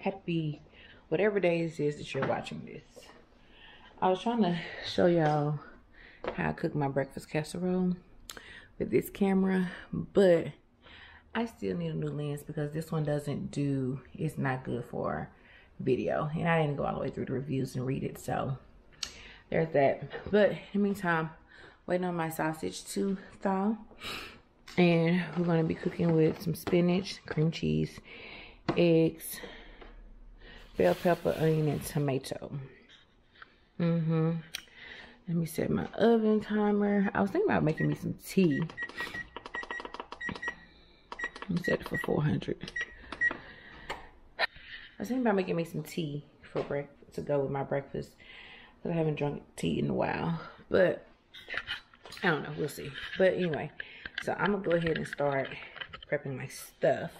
happy whatever day it is that you're watching this. I was trying to show y'all how i cook my breakfast casserole with this camera but i still need a new lens because this one doesn't do it's not good for video. And i didn't go all the way through the reviews and read it so there's that. But in the meantime waiting on my sausage to thaw. And we're to be cooking with some spinach cream cheese eggs bell pepper onion and tomato. Mm-hmm. Let me set my oven timer. I was thinking about making me some tea. Let me set it for 400 i was thinking about making me some tea for breakfast to go with my breakfast because i haven't drunk tea in a while. But I don't know. We'll see. But anyway, so I'm going to go ahead and start prepping my stuff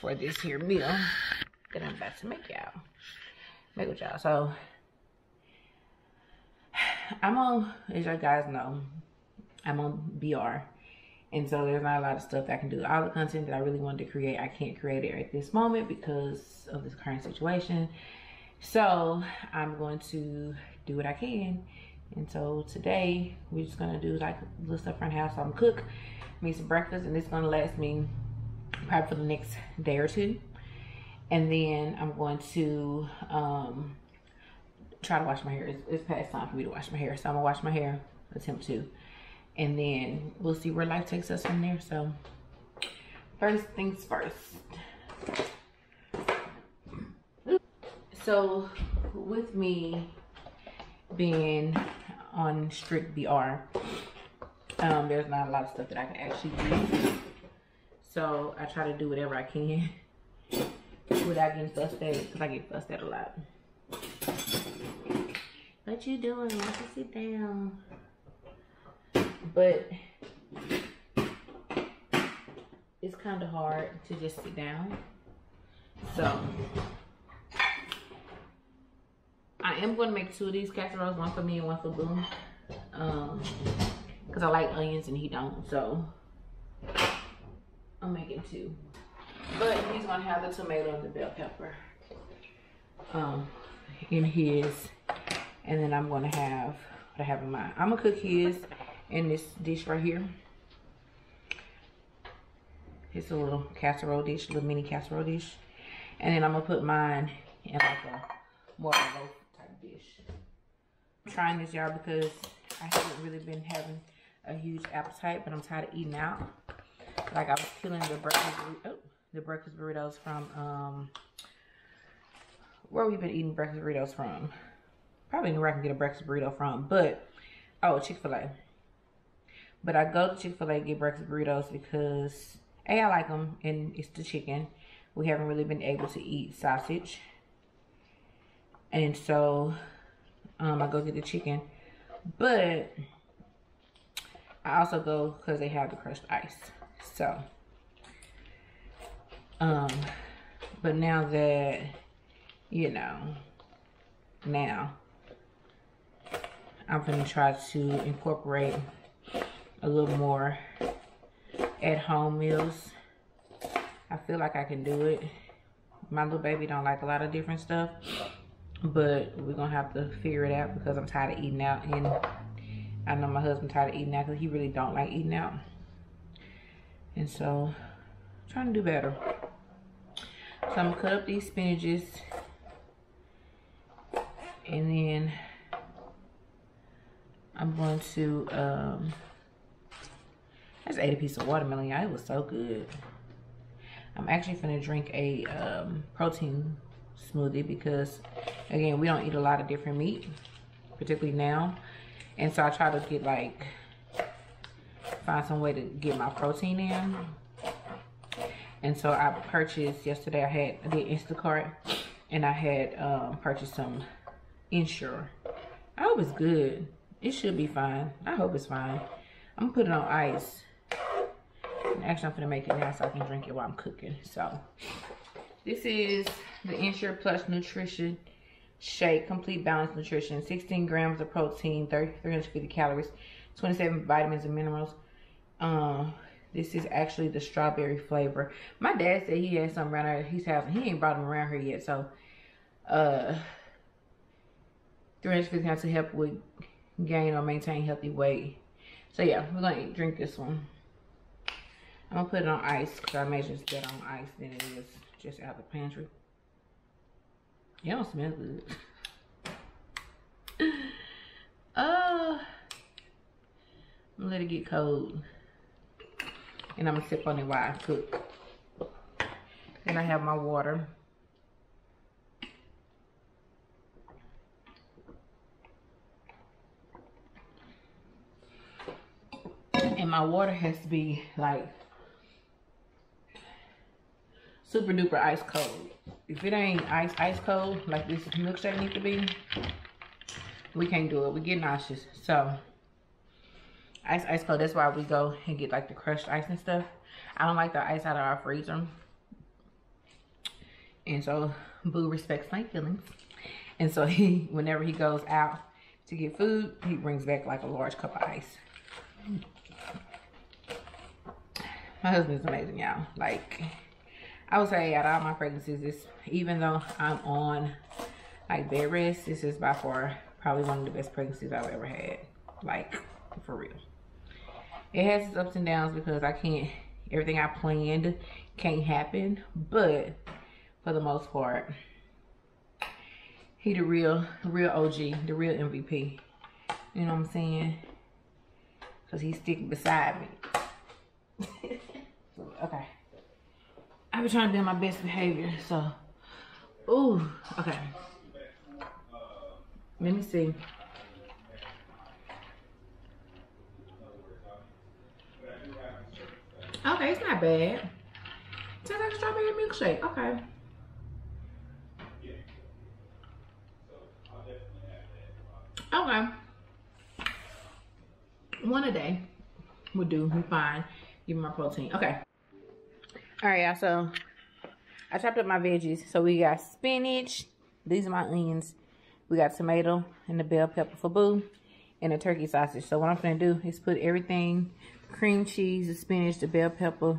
for this here meal that I'm about to make y'all. Make with y'all. So, I'm on, as you guys know, I'm on BR. And so there's not a lot of stuff I can do. All the content that I really wanted to create, I can't create it at this moment because of this current situation. So I'm going to do what I can and so today we're just gonna do like little stuff around the house. So I'm cook me some breakfast and it's gonna last me probably for the next day or two. And then I'm going to um, try to wash my hair. It's, it's past time for me to wash my hair. So I'm gonna wash my hair, attempt to. And then we'll see where life takes us from there. So first things first. So with me being on strict BR. Um, there's not a lot of stuff that I can actually do. So I try to do whatever I can without getting frustrated because I get fussed at a lot. What you doing? Why don't sit down? But it's kind of hard to just sit down. So I am going to make two of these casseroles, one for me and one for Boo. Um, because I like onions and he don't, so I'm making two. But he's gonna have the tomato and the bell pepper um, in his, and then I'm gonna have what I have in mine. I'm gonna cook his in this dish right here. It's a little casserole dish, little mini casserole dish, and then I'm gonna put mine in like a more of a trying this y'all because I haven't really been having a huge appetite, but I'm tired of eating out. Like I was killing the breakfast, oh, the breakfast burritos from, um, where we've been eating breakfast burritos from? Probably where I can get a breakfast burrito from, but, oh, Chick-fil-A. But I go to Chick-fil-A get breakfast burritos because, A, I like them, and it's the chicken. We haven't really been able to eat sausage. And so um, I go get the chicken. But I also go because they have the crushed ice. So, um, but now that, you know, now I'm going to try to incorporate a little more at-home meals. I feel like I can do it. My little baby don't like a lot of different stuff but we're gonna have to figure it out because I'm tired of eating out and I know my husband tired of eating out because he really don't like eating out and so trying to do better so I'm gonna cut up these spinaches. And then I'm going to um I just ate a piece of watermelon y'all. It was so good. I'm actually gonna drink a um, protein smoothie because again we don't eat a lot of different meat particularly now. And so I try to get like find some way to get my protein in and so I purchased yesterday I had did Instacart and I had um, purchased some Ensure I hope it's good. It should be fine. I hope it's fine. I'm gonna put it on ice. Actually I'm gonna make it now so I can drink it while I'm cooking. So this is the Ensure Plus Nutrition Shake Complete Balanced Nutrition. 16 grams of protein, 350 calories, 27 vitamins and minerals. Uh, This is actually the strawberry flavor. My dad said he had some around here. He's having, he ain't brought them around here yet. So, uh, 350 grams to help with gain or maintain healthy weight. So yeah, we're gonna drink this one. I'm gonna put it on ice because I imagine it's better on ice than it is just out the pantry. It don't smell good. uh, let it get cold. And I'm gonna sip on it while I cook. Then I have my water. And my water has to be like super duper ice cold. If it ain't ice ice cold like this milkshake need to be, we can't do it. We get nauseous. So ice ice cold. That's why we go and get like the crushed ice and stuff. I don't like the ice out of our freezer. And so Boo respects my feelings. And so he, whenever he goes out to get food, he brings back like a large cup of ice. My husband's amazing, y'all. Like, I would say out of all my pregnancies, this even though I'm on like bed rest, this is by far probably one of the best pregnancies I've ever had. Like, for real. It has its ups and downs because I can't, everything I planned can't happen. But for the most part, he the real, real OG, the real MVP. You know what I'm saying? Because he's sticking beside me. okay. I've been trying to on my best behavior, so. Ooh, okay. Let me see. Okay, it's not bad. Tastes like strawberry milkshake. Okay. Okay. One a day would do. We fine. Give me my protein. Okay. All right, y'all. So I chopped up my veggies. So we got spinach. These are my onions. We got tomato and the bell pepper for Boo and the turkey sausage. So what I'm gonna do is put everything, cream cheese, the spinach, the bell pepper,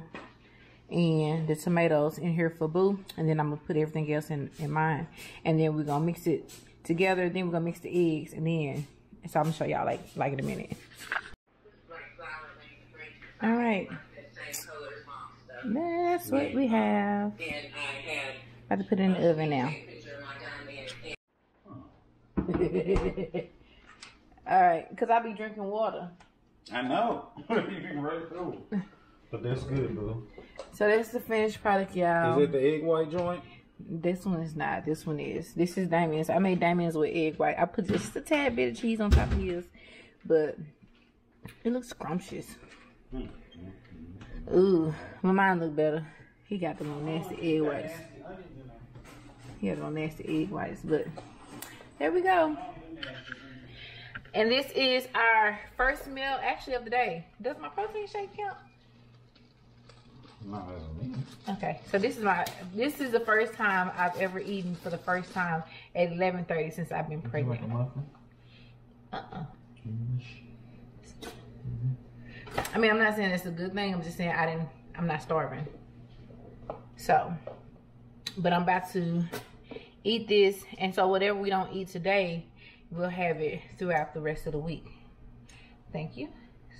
and the tomatoes in here for Boo. And then I'm gonna put everything else in, in mine. And then we're gonna mix it together. Then we're gonna mix the eggs and then, so I'm gonna show y'all like, like in a minute. All right. That's what we have. About to put it in the oven now. All right, because I be drinking water. I know. you can right through. But that's good, boo. So that's the finished product, y'all. Is it the egg white joint? This one is not. This one is. This is Damien's. I made Damien's with egg white. I put just a tad bit of cheese on top of his, but it looks scrumptious. Mm-hmm. Ooh, my mine look better. He got the little nasty egg whites. He had little nasty egg whites, but there we go. And this is our first meal, actually, of the day. Does my protein shake count? Okay, so this is my this is the first time I've ever eaten for the first time at 11:30 since I've been pregnant. muffin? Uh-uh. I mean, I'm not saying it's a good thing. I'm just saying I didn't. I'm not starving. So, but I'm about to eat this, and so whatever we don't eat today, we'll have it throughout the rest of the week. Thank you.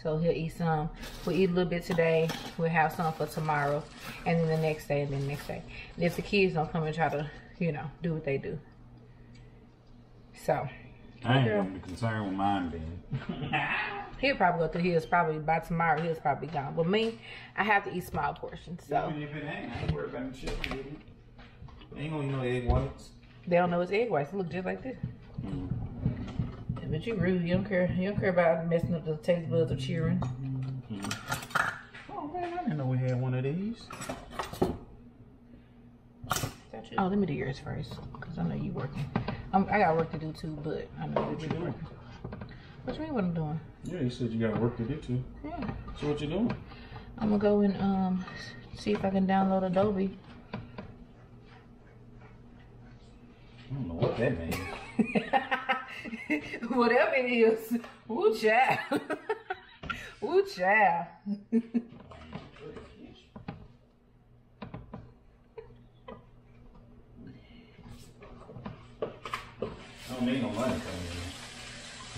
So he'll eat some. We'll eat a little bit today. We'll have some for tomorrow, and then the next day, and then the next day. And if the kids don't come and try to, you know, do what they do. So I ain't gonna be concerned with mine being. he'll probably go through his. Probably by tomorrow, he's probably gone. But me, I have to eat small portions. So Even if it ain't, I ain't worried about the shit. baby. Ain't gonna eat no egg whites. they don't know it's egg whites. It look just like this. Mm. But you rude. You don't care. You don't care about messing up the taste buds of cheering. Oh man, I didn't know we had one of these. Oh, let me do yours first, cause I know you working. Um, I got work to do too, but I know you're busy working. What you mean? What I'm doing? Yeah, you said you got work to do too. Yeah, So what you doing? I'm gonna go and um see if I can download Adobe. I don't know what that means. Whatever it is. Ooh, child. Ooh, child. I don't need no money coming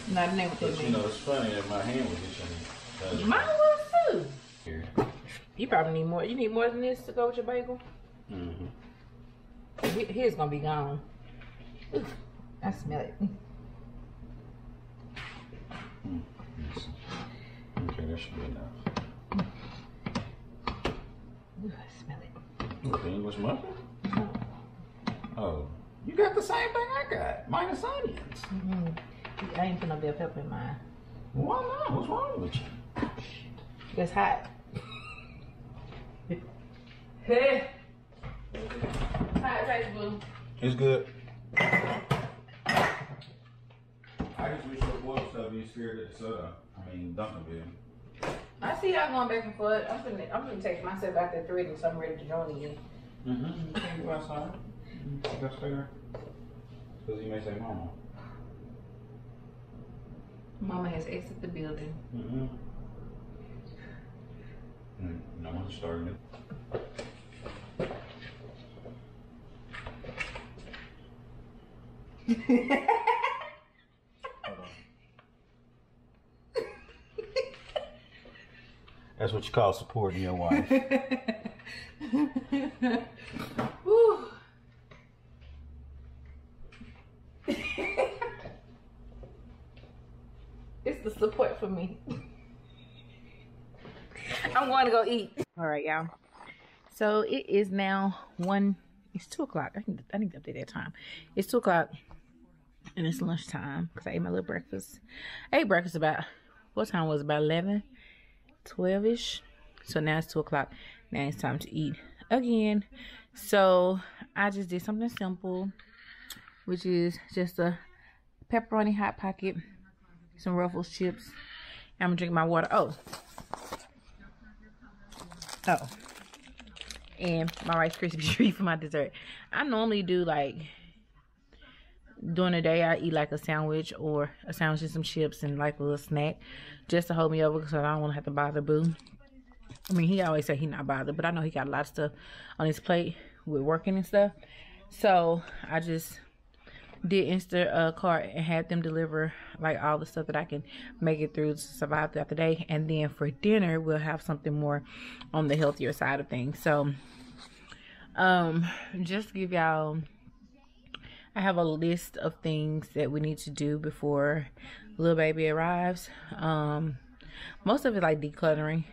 in. Not name But you know, it's funny that my hand was itching. Mine was too. Here. You probably need more. You need more than this to go with your bagel? Mm-hmm. His gonna be gone. Oof. I smell it. Okay, that should be enough. Ooh, I smell it. What, the English muffin? Oh, you got the same thing I got, minus onions. Mm-hmm. I ain't put no bell pepper in mine. Why not? What's wrong with you? It's hot. hey. Hot taste blue. It's good. I just wish your boy stuff be scared at the soda. I mean, Duncanville. I see y'all going back and forth. I'm gonna, I'm gonna take myself out there three so I'm ready to join you. Mm-hmm. You can go outside. That's fair. Because you may say mama. Mama has exited the building. Mm-hmm. Mm, no one's starting it. That's what you call supporting your wife. Whew. it's the support for me. I'm going to go eat. All right, y'all. So it is now one. It's two o'clock. I need, I need to update that time. It's two o'clock, and it's lunchtime because I ate my little breakfast. I ate breakfast about what time was it? about 11, 12 ish. So now it's two o'clock. Now it's time to eat again. So I just did something simple, which is just a pepperoni hot pocket, some Ruffles chips. I'm gonna drink my water. Oh, oh, and my Rice Krispie treat for my dessert. I normally do like during the day. I eat like a sandwich or a sandwich and some chips and like a little snack, just to hold me over because I don't want to have to bother Boo. I mean, he always say he not bothered, but I know he got a lot of stuff on his plate with working and stuff. So I just did Insta uh, cart and had them deliver like all the stuff that I can make it through to survive throughout the day. And then for dinner, we'll have something more on the healthier side of things. So, um, just give y'all. I have a list of things that we need to do before little baby arrives. Um, most of it like decluttering.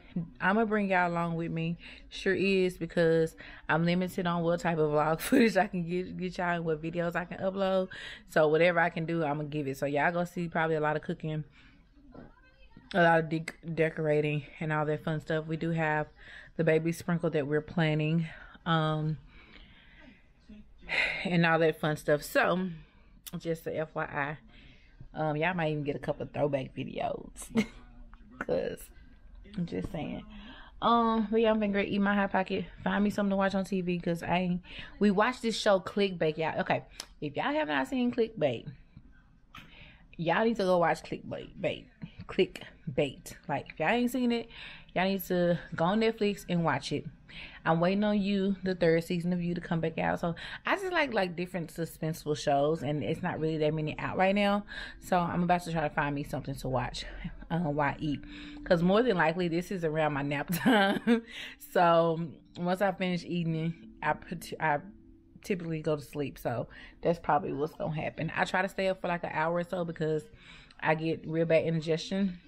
I'm gonna bring y'all along with me. Sure is because I'm limited on what type of vlog footage I can get get y'all and what videos I can upload. So whatever I can do, I'm gonna give it. So y'all gonna see probably a lot of cooking, a lot of de- decorating, and all that fun stuff. We do have the baby sprinkle that we're planning, um, and all that fun stuff. So just a FYI, um, y'all might even get a couple throwback videos. Cause I'm just saying. Um, but yeah, I'm gonna eat my hot pocket. Find me something to watch on TV because I. We watched this show Clickbait, y'all. Okay, if y'all have not seen Clickbait, y'all need to go watch Clickbait. Bait, Clickbait. Like if y'all ain't seen it, y'all need to go on Netflix and watch it. I'm waiting on you, the third season of you, to come back out. So I just like like different suspenseful shows, and it's not really that many out right now. So I'm about to try to find me something to watch uh, while I eat, because more than likely this is around my nap time. so once I finish eating, I put I typically go to sleep. So that's probably what's gonna happen. I try to stay up for like an hour or so because I get real bad indigestion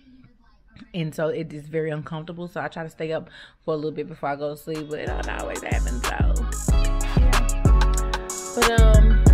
and so it is very uncomfortable. So I try to stay up for a little bit before I go to sleep, but it don't always happen. So yeah. But um,